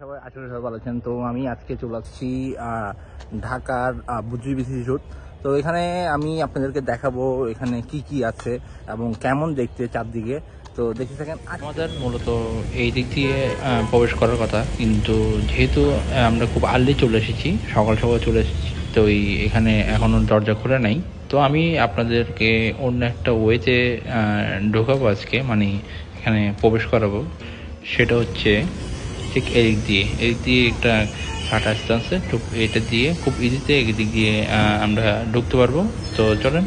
সবাই আসলে সবাই ভালো তো আমি আজকে চলে আসছি ঢাকার বুদ্ধিবিধি রোড তো এখানে আমি আপনাদেরকে দেখাবো এখানে কি কি আছে এবং কেমন দেখতে চারদিকে। তো দেখতে থাকেন আমাদের মূলত এই দিক দিয়ে প্রবেশ করার কথা। কিন্তু যেহেতু আমরা খুব আর্লি চলে এসেছি, সকাল সকাল চলে এসেছি, তো এই এখানে এখনও দরজা খোলা নাই। তো আমি আপনাদেরকে অন্য একটা ওয়েতে ঢোকাবো আজকে মানে এখানে প্রবেশ করাবো। সেটা হচ্ছে ঠিক এদিক দিয়ে। এদিক দিয়ে একটা হাঁটা রাস্তা আছে এটা দিয়ে খুব ইজিতে এদিক দিয়ে আমরা ঢুকতে পারব। তো চলেন।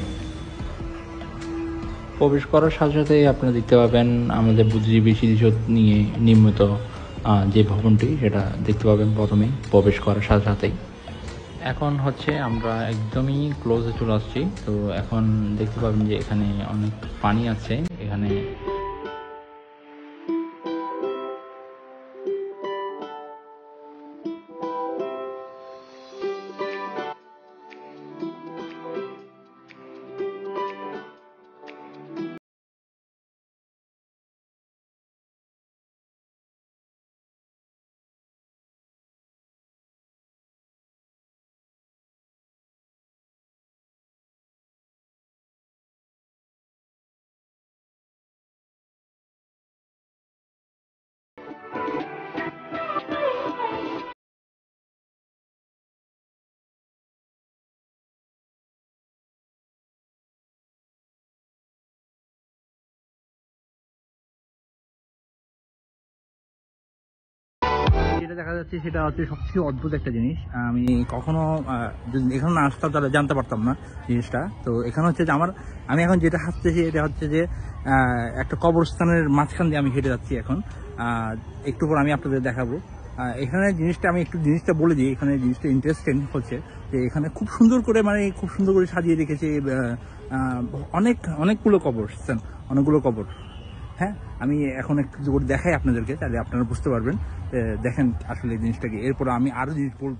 প্রবেশ করার সাথে সাথে আপনারা দেখতে পাবেন আমাদের বুদ্ধিজীবী স্মৃতিসৌধ নিয়ে নির্মিত যে ভবনটি, সেটা দেখতে পাবেন প্রথমেই প্রবেশ করার সাথে সাথেই। এখন হচ্ছে আমরা একদমই ক্লোজে চলে আসছি। তো এখন দেখতে পাবেন যে এখানে অনেক পানি আছে। যেটা দেখা যাচ্ছে সেটা হচ্ছে সবচেয়ে অদ্ভুত একটা জিনিস। আমি কখনো যদি এখানে না আসতাম তাহলে জানতে পারতাম না জিনিসটা। তো এখানে হচ্ছে যে আমার, আমি এখন যেটা হাসতেছি এটা হচ্ছে যে একটা কবরস্থানের মাঝখান দিয়ে আমি হেঁটে যাচ্ছি এখন। একটু পর আমি আপনাদের দেখাবো। এখানে জিনিসটা আমি একটু জিনিসটা বলে দিই। এখানে জিনিসটা ইন্টারেস্টিং হচ্ছে যে এখানে খুব সুন্দর করে মানে খুব সুন্দর করে সাজিয়ে রেখেছে অনেক, অনেকগুলো কবরস্থান, অনেকগুলো কবর। হ্যাঁ আমি এখন একটু দেখাই আপনাদেরকে, তাহলে আপনারা বুঝতে পারবেন দেখেন আসলে এই জিনিসটাকে। এরপর আমি আরও জিনিস বলব।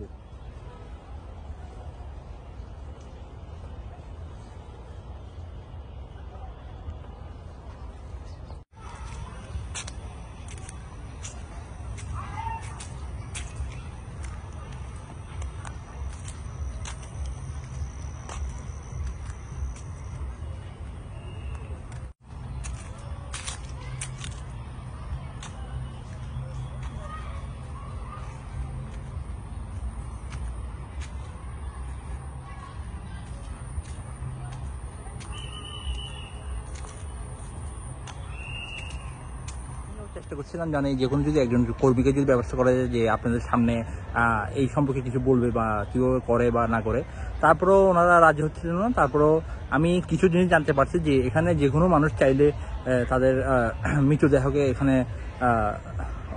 চেষ্টা করছিলাম জানি যে কোনো যদি একজন কর্মীকে যদি ব্যবস্থা করা যায় যে আপনাদের সামনে এই সম্পর্কে কিছু বলবে বা কীভাবে করে বা না করে। তারপরেও ওনারা রাজি হচ্ছিলেন না। তারপরেও আমি কিছু জিনিস জানতে পারছি যে এখানে যে কোনো মানুষ চাইলে তাদের মৃতদেহকে এখানে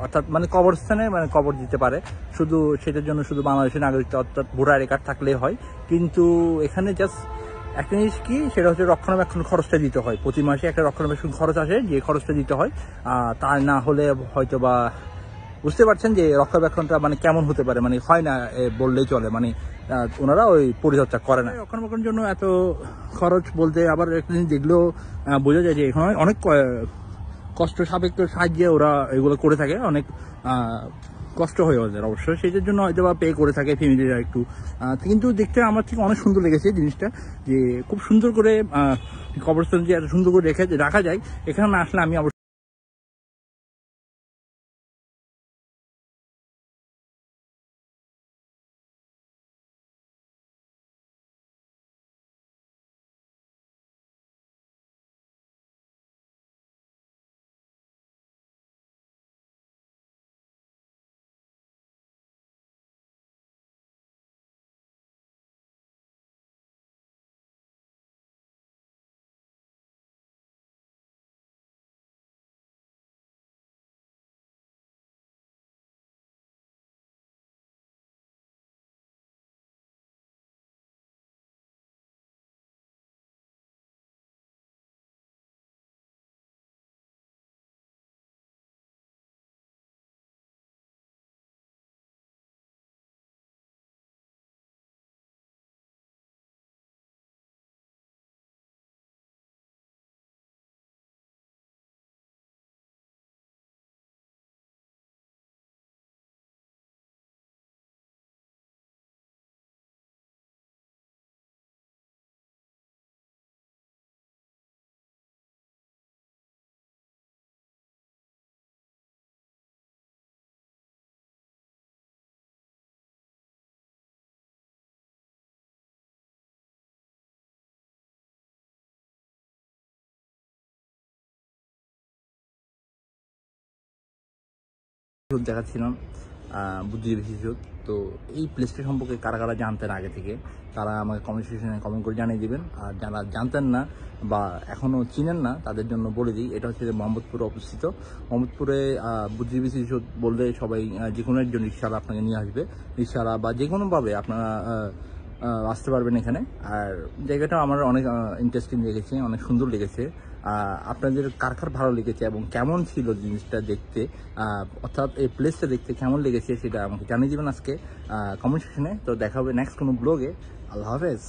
অর্থাৎ মানে কবরস্থানে মানে কবর দিতে পারে। শুধু সেটার জন্য শুধু বাংলাদেশের নাগরিকত্ব অর্থাৎ ভোটার কার্ড থাকলেই হয়। কিন্তু এখানে জাস্ট একটা জিনিস কি, সেটা হচ্ছে রক্ষণাবেক্ষণ খরচটা দিতে হয়। প্রতি মাসে একটা রক্ষণাবেক্ষণ খরচ আসে, যে খরচটা দিতে হয়। তা না হলে হয়তো বা বুঝতে পারছেন যে রক্ষণাবেক্ষণটা মানে কেমন হতে পারে মানে হয় না বললেই চলে। মানে ওনারা ওই পরিচর্যা করে না। রক্ষণাবেক্ষণের জন্য এত খরচ বলতে আবার একটা জিনিস দেখলেও বোঝা যায় যে এখানে অনেক কষ্ট সাপেক্ষ সাহায্যে ওরা এগুলো করে থাকে, অনেক কষ্ট হয়ে ওদের অবশ্যই সেটার জন্য হয়তো বা পে করে থাকে ফ্যামিলিরা একটু। কিন্তু দেখতে আমার থেকে অনেক সুন্দর লেগেছে জিনিসটা, যে খুব সুন্দর করে কবরস্থান যে এত সুন্দর করে রেখে রাখা যায়, এখানে আসলে আমি শিশুর দেখাচ্ছিলাম বুদ্ধিজীবী শিশু তো এই প্লেসটা সম্পর্কে কারা কারা জানতেন আগে থেকে, তারা আমাকে কমেন্ট সেকশনে কমেন্ট করে জানিয়ে দিবেন। আর যারা জানতেন না বা এখনও চিনেন না, তাদের জন্য বলে দিই, এটা হচ্ছে মোহাম্মদপুরে অবস্থিত। মোহাম্মদপুরে বুদ্ধিজীবী শিশু বললে সবাই যে কোনো একজন রিক্সাওয়ালা আপনাকে নিয়ে আসবে। রিক্সাওয়ালা বা যে কোনোভাবে আপনারা আসতে পারবেন এখানে। আর জায়গাটা আমার অনেক ইন্টারেস্টিং লেগেছে, অনেক সুন্দর লেগেছে। আপনাদের কার কার ভালো লেগেছে এবং কেমন ছিল জিনিসটা দেখতে অর্থাৎ এই প্লেসটা দেখতে কেমন লেগেছে সেটা আমাকে জানিয়ে দেবেন আজকে কমেন্ট সেকশনে তো দেখা হবে নেক্সট কোনো ব্লগে আল্লাহ হাফেজ।